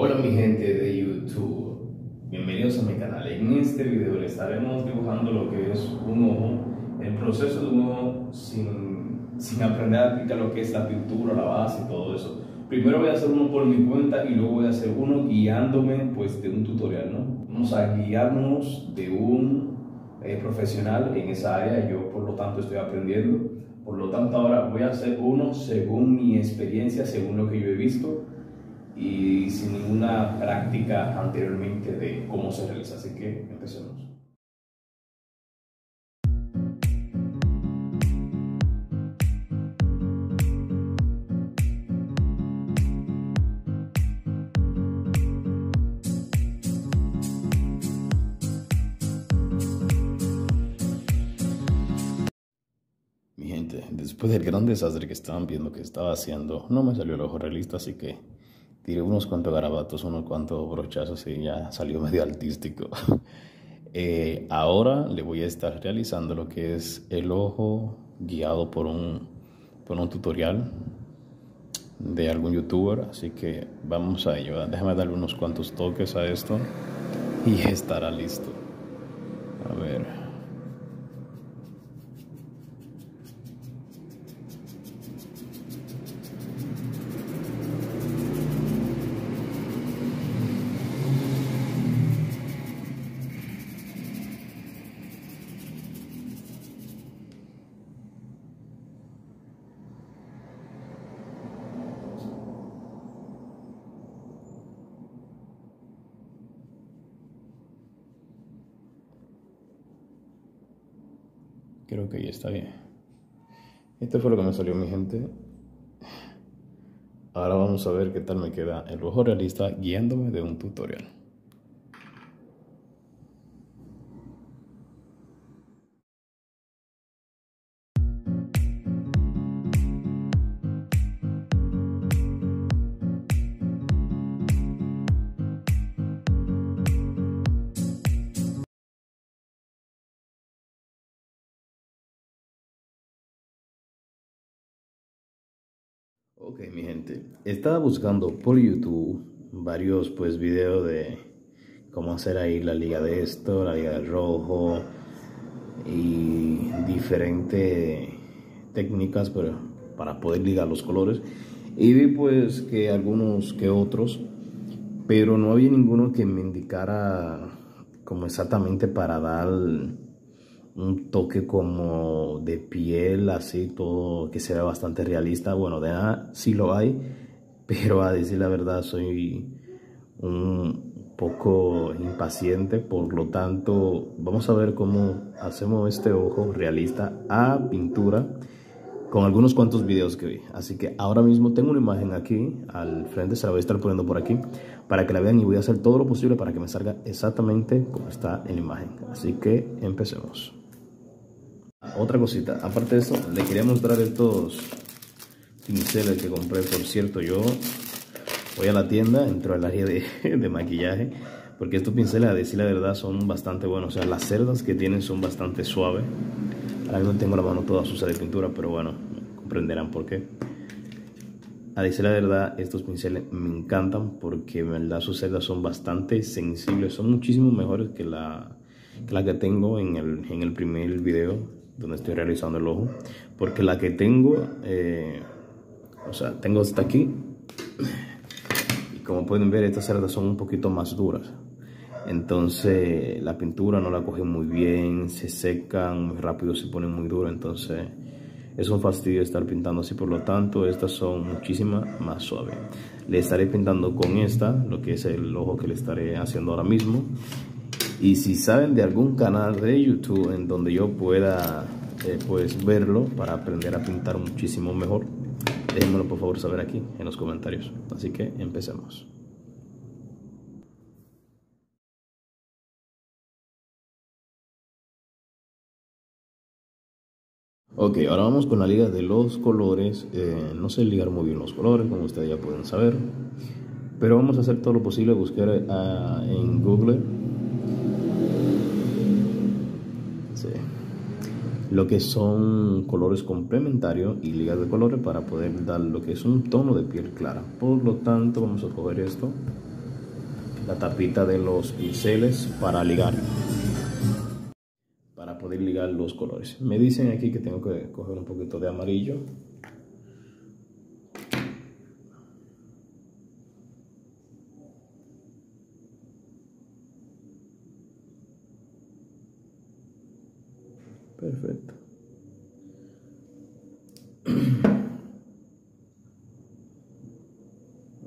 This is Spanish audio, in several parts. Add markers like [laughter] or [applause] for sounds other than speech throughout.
Hola mi gente de YouTube, bienvenidos a mi canal. En este video les estaremos dibujando lo que es un ojo, el proceso de un ojo sin, sin aprender a aplicar lo que es la pintura, la base y todo eso. Primero voy a hacer uno por mi cuenta y luego voy a hacer uno guiándome pues de un tutorial, ¿no? Vamos a guiarnos de un eh, profesional en esa área, yo por lo tanto estoy aprendiendo. Por lo tanto ahora voy a hacer uno según mi experiencia, según lo que yo he visto y sin ninguna práctica anteriormente de cómo se realiza. Así que empecemos. Después del gran desastre que estaban viendo que estaba haciendo, no me salió el ojo realista, así que tiré unos cuantos garabatos, unos cuantos brochazos y ya salió [laughs] medio artístico. Eh, ahora le voy a estar realizando lo que es el ojo guiado por un, por un tutorial de algún youtuber, así que vamos a ello. Déjame darle unos cuantos toques a esto y estará listo. A ver. Creo que ya está bien. Esto fue lo que me salió mi gente. Ahora vamos a ver qué tal me queda el ojo realista guiándome de un tutorial. Ok, mi gente, estaba buscando por YouTube varios pues videos de cómo hacer ahí la liga de esto, la liga del rojo y diferentes técnicas para, para poder ligar los colores. Y vi pues que algunos que otros, pero no había ninguno que me indicara como exactamente para dar un toque como de piel, así todo que se ve bastante realista. Bueno, de nada sí lo hay, pero a decir la verdad soy un poco impaciente, por lo tanto vamos a ver cómo hacemos este ojo realista a pintura con algunos cuantos videos que vi. Así que ahora mismo tengo una imagen aquí al frente, se la voy a estar poniendo por aquí para que la vean y voy a hacer todo lo posible para que me salga exactamente como está en la imagen. Así que empecemos. Otra cosita, aparte de eso, le quería mostrar estos pinceles que compré. Por cierto, yo voy a la tienda, entro al área [laughs] de, maquillaje, porque estos pinceles, a decir la verdad, son bastante buenos. O sea, las cerdas que tienen son bastante suaves. Ahora mismo tengo la mano toda sucia de pintura, pero bueno, comprenderán por qué. A decir la verdad, estos pinceles me encantan porque en verdad sus cerdas son bastante sensibles, son muchísimo mejores que la que, la que tengo en el, en el primer video donde estoy realizando el ojo, porque la que tengo, eh, o sea, tengo hasta aquí, y como pueden ver, estas cerdas son un poquito más duras. Entonces la pintura no la coge muy bien, se secan muy rápido, se ponen muy duras, entonces es un fastidio estar pintando así, por lo tanto estas son muchísimas más suaves. Le estaré pintando con esta, lo que es el ojo que le estaré haciendo ahora mismo. Y si saben de algún canal de YouTube en donde yo pueda eh, pues verlo para aprender a pintar muchísimo mejor, déjenmelo por favor saber aquí en los comentarios. Así que empecemos. Ok, ahora vamos con la liga de los colores. Eh, no sé ligar muy bien los colores, como ustedes ya pueden saber. Pero vamos a hacer todo lo posible, buscar uh, en Google sí, lo que son colores complementarios y ligas de colores para poder dar lo que es un tono de piel clara. Por lo tanto, vamos a coger esto la tapita de los pinceles para ligar para poder ligar los colores me dicen aquí que tengo que coger un poquito de amarillo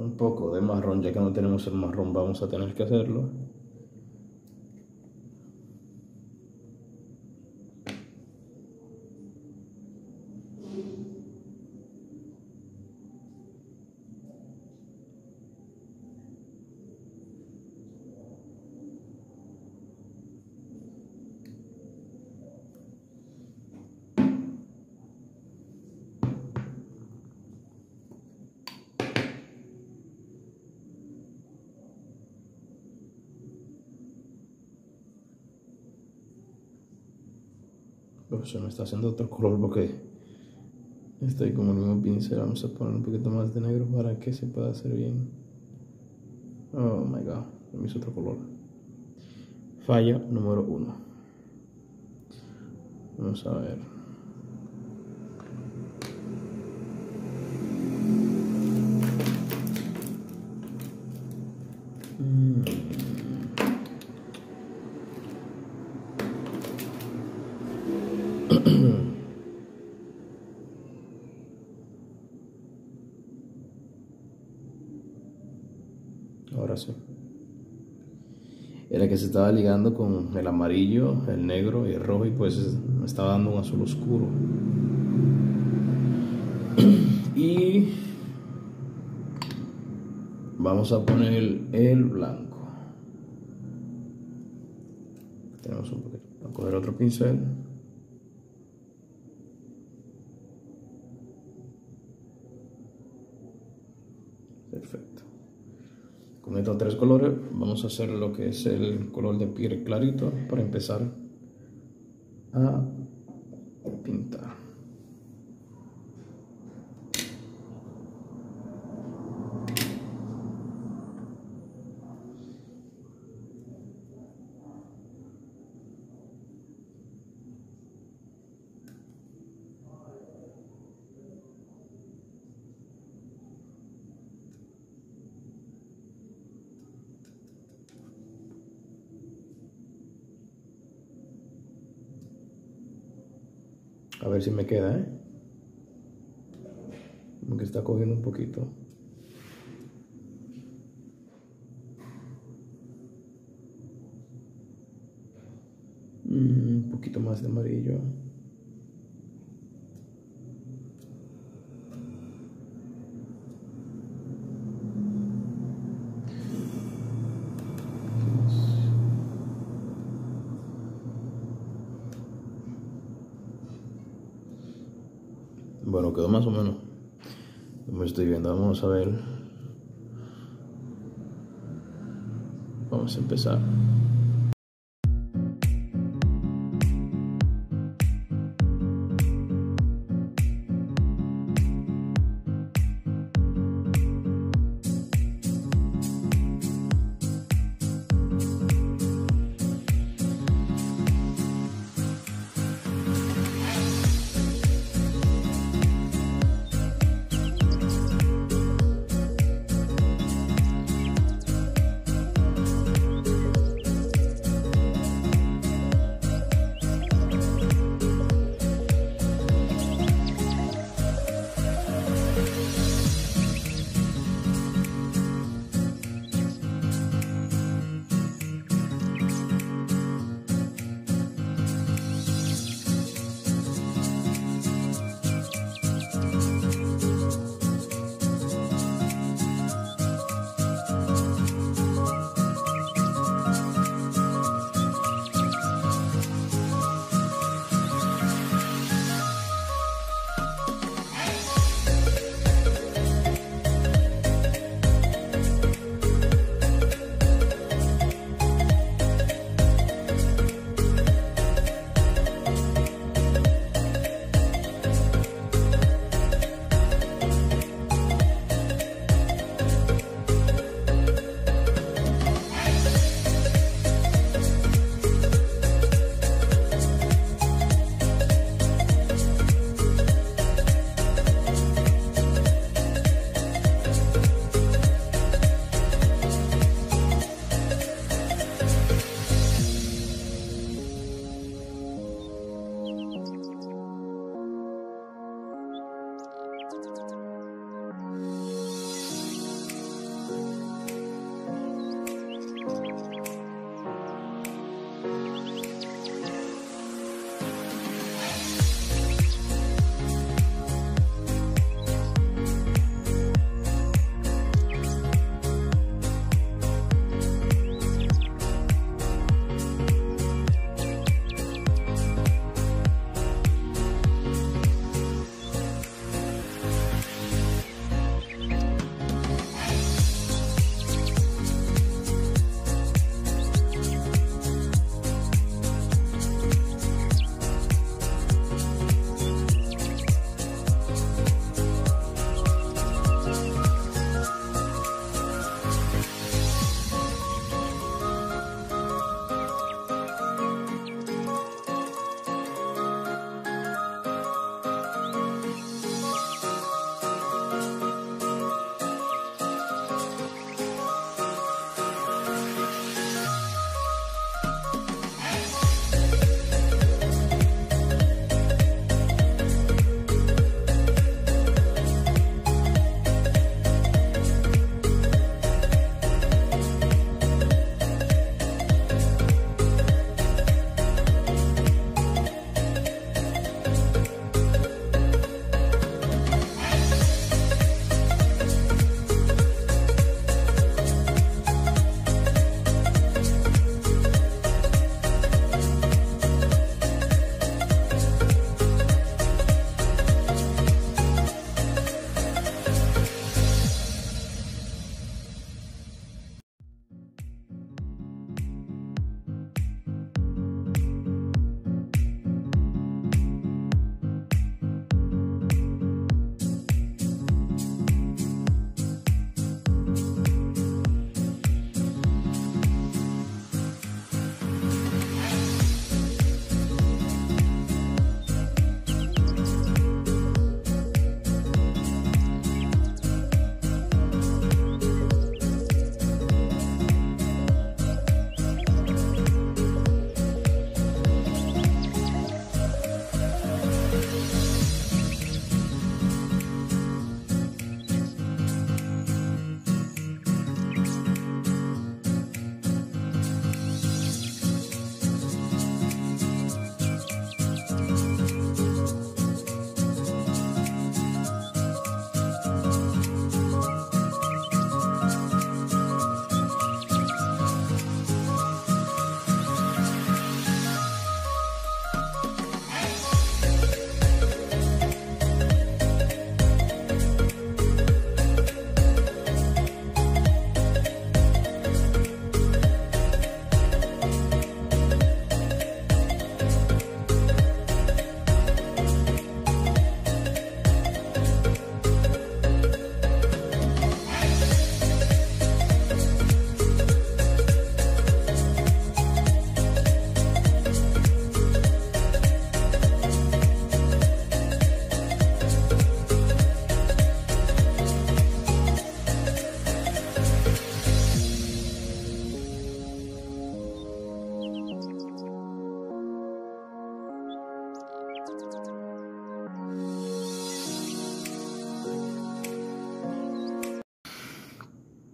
un poco de marrón, ya que no tenemos el marrón vamos a tener que hacerlo. Se me está haciendo otro color porque estoy como el mismo pincel. Vamos a poner un poquito más de negro para que se pueda hacer bien. Oh my god, me hizo otro color. Falla número uno. Vamos a ver. [clears throat] Ahora sí. Era que se estaba ligando con el amarillo, el negro y el rojo y pues me estaba dando un azul oscuro. [clears throat] Y vamos a poner el blanco. Tenemos un poquito. Vamos a coger otro pincel. Con estos tres colores vamos a hacer lo que es el color de piel clarito para empezar a pintar. A ver si me queda, ¿eh? Como está cogiendo un poquito. Mm, un poquito más de amarillo. Bueno, quedó más o menos como estoy viendo. Vamos a ver. Vamos a empezar.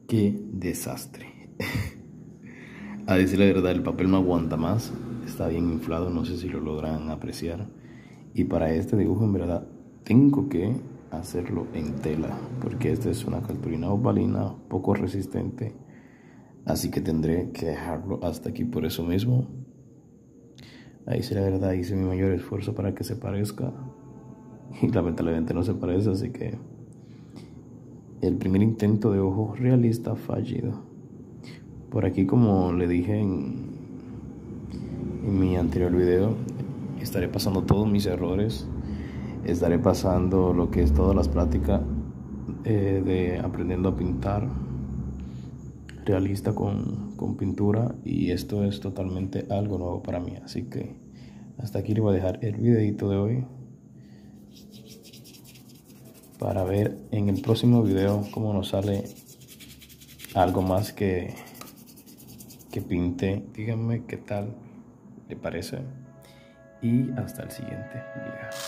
Qué desastre. A decir la verdad, el papel no aguanta más. Está bien inflado, no sé si lo logran apreciar. Y para este dibujo, en verdad, tengo que hacerlo en tela. Porque esta es una cartulina opalina poco resistente. Así que tendré que dejarlo hasta aquí por eso mismo. Ahí sí la verdad hice mi mayor esfuerzo para que se parezca. Y lamentablemente no se parece, así que el primer intento de ojo realista fallido. Por aquí, como le dije en, en mi anterior video, estaré pasando todos mis errores. Estaré pasando lo que es todas las prácticas eh, de aprendiendo a pintar realista con, con, pintura y esto es totalmente algo nuevo para mí así que hasta aquí le voy a dejar el videito de hoy para ver en el próximo video cómo nos sale algo más que que pinte. Díganme qué tal le parece. Y hasta el siguiente video